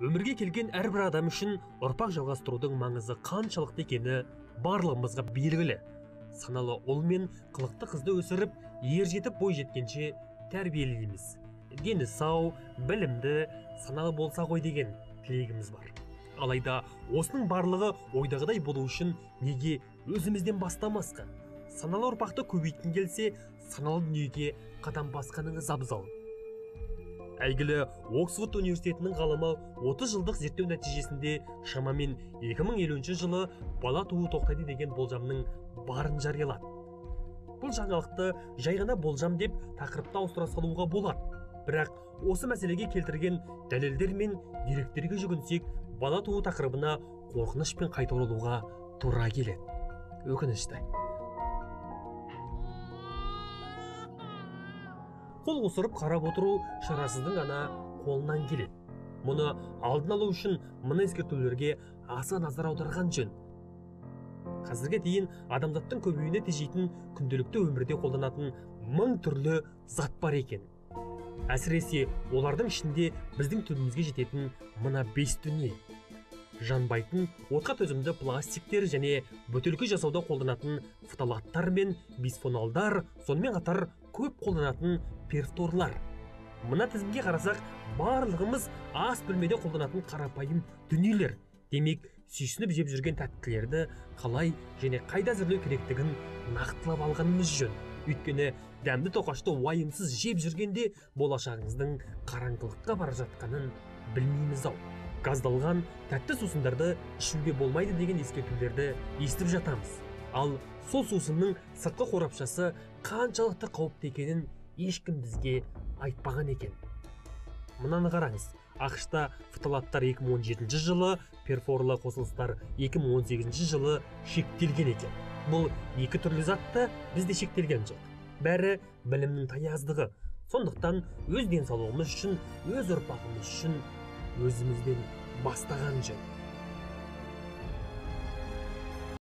өмірге келген әрбір адам үшін ұрпақ жалғастырудың маңызы қаншалықты екені барлығымызға белгілі. Саналы ұл мен қылықты қызды өсіріп ер жетіп бой жеткенше тәрбиелейміз. Дені сау білімді саналы болса ғой деген тілегіміз бар. Алайда осының барлығы ойдағыдай болу үшін неге өзімізден бастамасқа? Саналы ұрпақты көбейткің келсе саналы дүниеге қадам басқаныңыз абзал. Әйгілі оксфорд университетінің ғалымы 30 жылдық зерттеу нәтижесінде шамамен 2050 жылы бала туу тоқтайды деген болжамның барын жариялады. Бұл жаңалықты жай ғана болжам деп тақырыпты ауыстыра салуға болады. Бірақ осы мәселеге келтірген дәлелдер мен деректерге жүгінсек бала туу тақырыбына қорқынышпен қайта оралуға тура келеді. Өкінішті. Қол қусырып қарап отыру шарасыздың ғана қолынан келеді. Мұны алдын алу үшін мына ескертулерге аса назар аударған жөн. Қазірге дейін адамзаттың көбеюіне тежейтін күнделікті өмірде қолданатын мың түрлі зат бар екен. Әсіресе олардың ішінде біздің түбімізге жететін мына бес дүние. Жанбайтын отқа төзімді пластиктер және бөтелке жасауда қолданатын фталаттар мен бисфенолдар сонымен қатар көп қолданатын перфторлар. Мына тізімге қарасақ барлығымыз ас бөлмеде қолданатын қарапайым дүниелер. Демек сүйсініп жеп жүрген тәттілерді қалай және қайда әзірлеу керектігін нақтылап алғанымыз жөн. Өйткені дәмді тоқашты уайымсыз жеп жүргенде болашағыңыздың қараңғылыққа бара жатқанын білмейміз ау. Газдалған тәтті сусындарды ішуге болмайды деген ескертулерді естіп жатамыз. Ал сол сусынның сыртқы қорапшасы қаншалықты қауіпті екенін ешкім бізге айтпаған екен. Мынаны қараңыз. Ақшта фталаттар 2017 жылы перфорлы қосылыстар 2018 жылы шектелген екен. Бұл екі түрлі затта бізде шектелген жоқ. Бәрі білімнің таяздығы. Сондықтан өз денсаулығымыз үшін өз ұрпағымыз үшін өзімізден бастаған жөн.